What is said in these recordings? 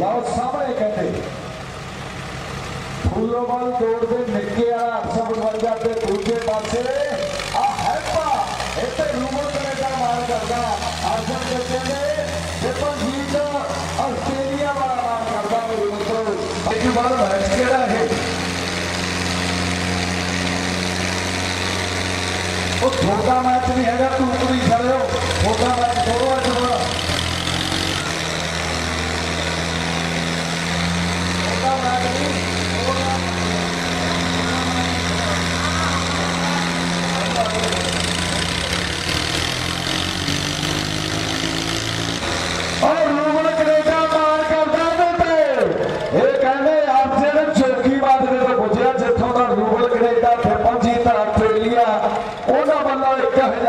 ਲਓ ਸਾਹਮਣੇ ਕਹਿੰਦੇ ਫੁੱਲੋਵਾਲ ਤੋੜ ਦੇ ਨਿੱਕੇ ਵਾਲਾ 852 ਤੇ ਦੂਜੇ ਪਾਸੇ ਆ ਹੈਪਾ ਇੱਥੇ ਰੂਮਰ ਕਨੇਡਾ ਮਾਰ ਕਰਦਾ ਅਰਜਨ ਬੱਚੇ ਨੇ ਜੇਪਨ ਜੀਤ ਆਸਟ੍ਰੇਲੀਆ ਵਾਲਾ ਮਾਰ ਕਰਦਾ ਮੇਰੇ ਮਿੱਤਰੋ ਇੱਕ ਵਾਰ ਮੈਚ ਕਿਹੜਾ ਹੈ ਉਹ ਥੋੜਾ ਮੈਚ ਨਹੀਂ ਹੈਗਾ ਤੂੰ ਪੂਰੀ ਖੜਿਓ ਥੋੜਾ ਮੈਚ ਥੋੜਾ ਥੋੜਾ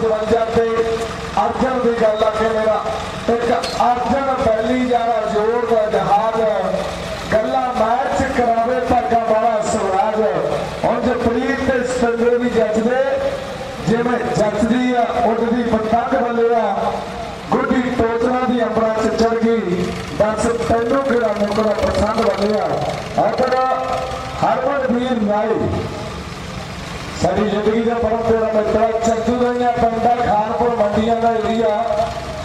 55 ਤੇ ਅਰਜਨ ਦੀ ਗੱਲ ਆ ਕੇ ਮੇਰਾ ਇੱਕ ਅਰਜਨ ਪਹਿਲੀ ਜਾਰਾ ਜੋੜ ਦਾ ਜਹਾਜ਼ ਗੱਲਾਂ ਮੈਚ ਕਰਾਵੇ ਭਾਗਾ ਵਾਲਾ ਸਵਰਾਜ ਹੁਣ ਜੇ ਪ੍ਰੀਤ ਤੇ ਸਤਿੰਦਰ ਵੀ ਜੱਜਦੇ ਜਿਵੇਂ ਜੱਜਦੀ ਆ ਉੱਡਦੀ ਪਤੰਗ ਬੱਲਿਆ ਗੁੱਡੀ ਟੋਚਣਾ ਦੀ ਅੰਬਰਾਂ ਚ ਚੜ ਗਈ ਬਸ ਤੈਨੂੰ ਕਿਹੜਾ ਮੁਕਰਾ ਪਸੰਦ ਬੱਲਿਆ ਆਪਣਾ ਹਰਮਨ ਵੀਰ ਨਾਈ ਸਾਡੀ ਜ਼ਿੰਦਗੀ ਦਾ ਪਰਮ ਪਿਆਰਾ ਮਿੱਤਰ ਚੱਤੂ ਦੀਆਂ ਪਿੰਡਾਂ ਖਾਨਪੁਰ ਮੰਡੀਆਂ ਦਾ ਏਰੀਆ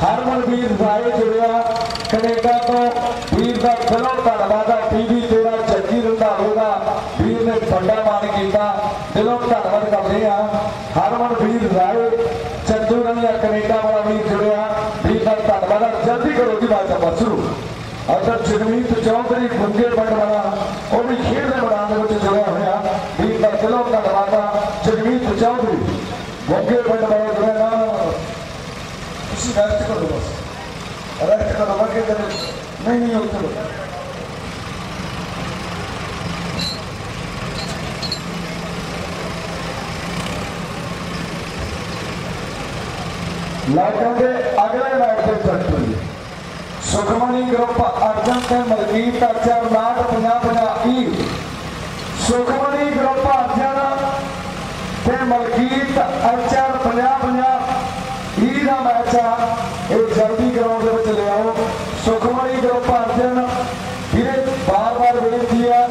ਹਰਮਨਵੀਰ ਰਾਏ ਜੁੜਿਆ, ਕੈਨੇਡਾ ਤੋਂ। ਵੀਰ ਦਾ ਦਿਲੋਂ ਧੰਨਵਾਦ ਆ ਟੀਵੀ ਤੇਰਾ ਜੱਗੀ ਰੰਧਾਵੇ ਦਾ ਵੀਰ ਨੇ ਵੱਡਾ ਮਾਨ ਕੀਤਾ। ਦਿਲੋਂ ਧੰਨਵਾਦ ਕਰਦੇ ਆ। ਹਰਮਨ ਵੀਰ ਰਾਏ ਚੱਤੂ ਦੀਆਂ ਕੈਨੇਡਾ ਵਾਲਾ ਵੀਰ ਜੁੜਿਆ। ਵੀਰ ਦਾ ਧੰਨਵਾਦ ਆ। ਜਲਦੀ ਕਰੋ ਜੀ ਬਾਤ ਸ਼ੁਰੂ। ਅਦਰ ਜਗਮੀਤ ਚੌਧਰੀ ਗੁੰਗੇ ਪਿੰਡ ਵਾਲਾ, ਉਹ ਵੀ ਖੇਡ ਦੇ ਮੈਦਾਨ ਦੇ ਵਿੱਚ ਜੁੜਿਆ ਹੋਇਆ। ਵੀਰ ਦਾ ਦਿਲੋਂ ਧੰਨਵਾਦ ಬೊಗ್ಗಿರಬೇಡ ಇದ್ರೆ ಖುಷಿಗೆ ಅರಟಿಕೊಂಡು ಬಸ್ ಅರಟಿಕೊಂಡು ಬಗ್ಗೆ ಮೇಣಿ ಹೋಗ್ತದೆ ಯಾಕಂದ್ರೆ ಅಗಲ ಮಾಡ್ತಿರ್ತಕ್ಕಂಥದ್ದು ಸುಬ್ರಹ್ಮಣಿ ಗ್ರೂಪ್ ಅರ್ಜನ್ ಟೈಮಲ್ಲಿ ಗೀತ ಅಕ್ಷರ ನಾಟ ಪುಣ್ಯ ಪುಣ್ಯ ಈ ಸುಬ್ರಹ್ಮಣಿ ಗ್ರೂಪ್ ಅರ್ಜನ್ ਤੇ ਮਲਕੀਤ ਅਰਜਨ 50 50 ਈ ਦਾ ਮੈਚ ਆ ਇਹ ਜਲਦੀ ਗਰਾਊਂਡ ਦੇ ਵਿੱਚ ਲਿਆਓ ਸੁਖਮਨੀ ਗਰੁੱਪ ਅਰਜਨ ਵੀਰੇ ਬਾਰ-ਬਾਰ ਬੇਨਤੀ ਆ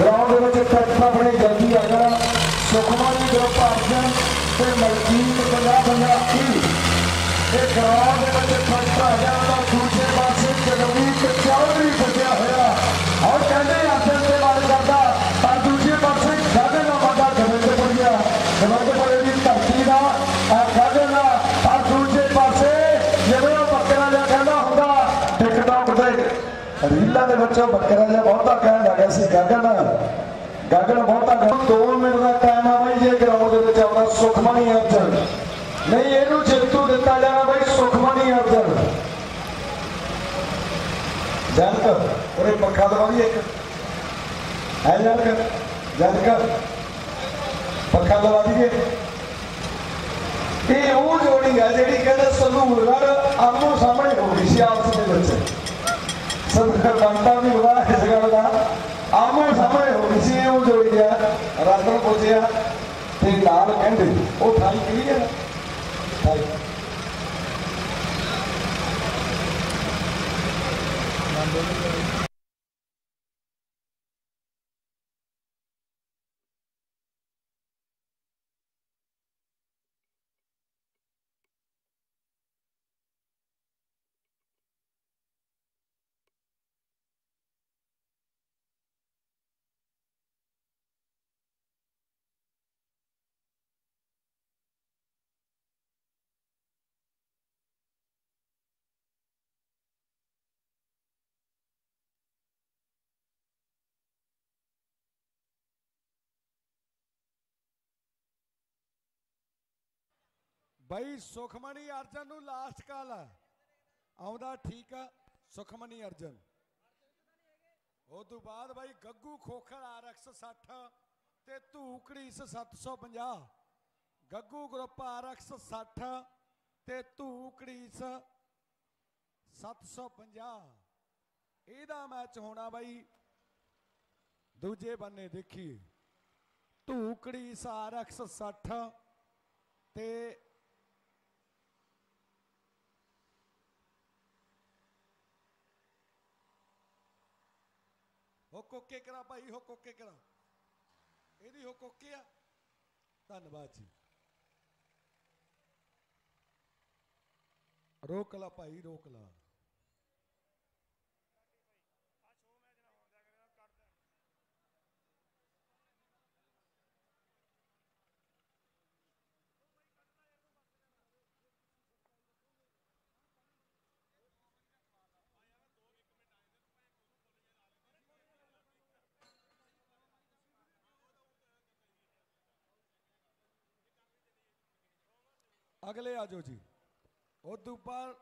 ਗਰਾਊਂਡ ਦੇ ਵਿੱਚ ਟਰੈਕਟਰ ਆਪਣੇ ਜਲਦੀ ਆ ਜਾਣਾ ਸੁਖਮਨੀ ਗਰੁੱਪ ਅਰਜਨ ਤੇ ਮਲਕੀਤ 50 50 ਈ ਇਹ ਗਰਾਊਂਡ ਦੇ ਵਿੱਚ ਟਰੈਕਟਰ ਆ ਜਾਂਦਾ ਰੀਲਾਂ ਦੇ ਵਿੱਚੋਂ ਬੱਕਰਾ ਜਿਹਾ ਬਹੁਤਾ ਕਹਿਣ ਲੱਗਾ ਸੀ ਗਗਨ ਗਗਨ ਬਹੁਤਾ 2 ਮਿੰਟ ਦਾ ਟਾਈਮ ਆ ਬਈ ਜੇ ਗਰਾਊਂਡ ਦੇ ਵਿੱਚ ਆਉਂਦਾ ਸੁਖਮਣੀ ਅਰਜਨ ਨਹੀਂ ਇਹਨੂੰ ਜੇਤੂ ਦਿੱਤਾ ਜਾਣਾ ਬਈ ਸੁਖਮਣੀ ਅਰਜਨ ਜਨਕ ਉਹਨੇ ਪੱਖਾ ਦਵਾ ਦੀ ਇੱਕ ਹੈ ਜਨਕ ਜਨਕ ਪੱਖਾ ਦਵਾ ਦੀਏ ਇਹ ਉਹ ਜੋੜੀ ਹੈ ਜਿਹੜੀ ਕਹਿੰਦੇ ਸਲੂਰ ਆਮੋ ਸਾਹਮਣੇ ਹੋ ਗਈ ਸੀ ਆਪਸ ਦੇ ਵਿੱਚ સંતરતાની ઉદાહરણ શીખવાડતા આમો સમય હોઈસી એવું જોઈ ગયા રાત્રે પહોંચ્યા તે લાલ કંડે ઓ થાઈ કેવી ગયા થાઈ Thank you. ਬਾਈ ਸੁਖਮਣੀ ਅਰਜਨ ਨੂੰ ਲਾਸਟ ਕਾਲ ਆਉਂਦਾ ਠੀਕ ਆ ਸੁਖਮਣੀ ਅਰਜਨ। ਉਸ ਤੋਂ ਬਾਅਦ ਬਾਈ ਗੱਗੂ ਖੋਖਰ ਆਰਐਕਸ 60 ਤੇ ਧੂਕੜੀ 750 ਗੱਗੂ ਗਰੁੱਪ ਆਰਐਕਸ 60 ਤੇ ਧੂਕੜੀ 750 ਇਹਦਾ ਮੈਚ ਹੋਣਾ ਬਾਈ ਦੂਜੇ ਬੰਨੇ ਦੇਖੀਏ। ਧੂਕੜੀ ਆਰਐਕਸ 60 ਤੇ ਹੋ ਕੋਕੇ ਕਰਾ ਭਾਈ ਹੋ ਕੋਕੇ ਕਰਾ। ਇਹਦੀ ਹੋ ਕੋਕੇ ਆ। ਧੰਨਵਾਦ ਜੀ। ਰੋਕ ਲਾ ਭਾਈ, ਰੋਕ ਲਾ। अगले आ जाओ जी। और दोपहर